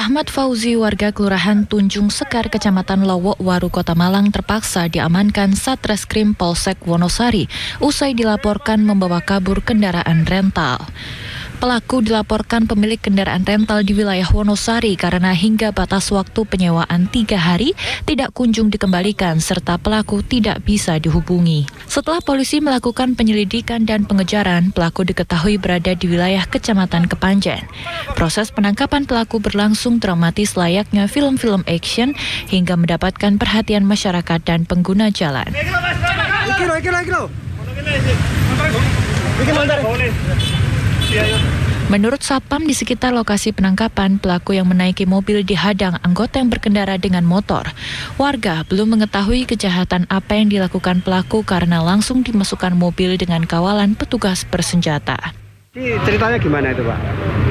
Ahmad Fauzi, warga Kelurahan Tunjung Sekar, Kecamatan Lowok, Waru, Kota Malang terpaksa diamankan Satreskrim Polsek Wonosari usai dilaporkan membawa kabur kendaraan rental. Pelaku dilaporkan pemilik kendaraan rental di wilayah Wonosari karena hingga batas waktu penyewaan tiga hari tidak kunjung dikembalikan serta pelaku tidak bisa dihubungi. Setelah polisi melakukan penyelidikan dan pengejaran, pelaku diketahui berada di wilayah Kecamatan Kepanjen. Proses penangkapan pelaku berlangsung dramatis layaknya film-film action hingga mendapatkan perhatian masyarakat dan pengguna jalan. Menurut Satpam di sekitar lokasi penangkapan, pelaku yang menaiki mobil dihadang anggota yang berkendara dengan motor. Warga belum mengetahui kejahatan apa yang dilakukan pelaku karena langsung dimasukkan mobil dengan kawalan petugas bersenjata. Ini ceritanya gimana itu Pak?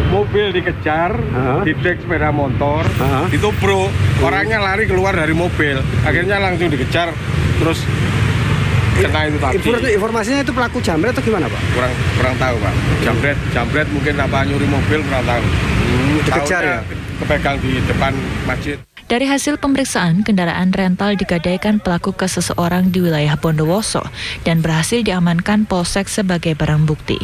mobil dikejar, Uh-huh. didek sepeda motor, Uh-huh. ditubruk, orangnya lari keluar dari mobil, akhirnya langsung dikejar, terus kena itu tadi. Info- Informasinya itu pelaku jambret atau gimana Pak? Kurang kurang tahu pak, jambret, jambret mungkin apa nyuri mobil kurang tahu. Hmm, dikejar ya? Kepegang di depan masjid. Dari hasil pemeriksaan, kendaraan rental digadaikan pelaku ke seseorang di wilayah Bondowoso dan berhasil diamankan Polsek sebagai barang bukti.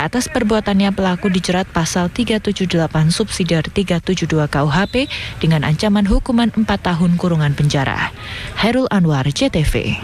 Atas perbuatannya pelaku dijerat pasal 378 subsidiar 372 KUHP dengan ancaman hukuman 4 tahun kurungan penjara. Hairul Anwar, CTV.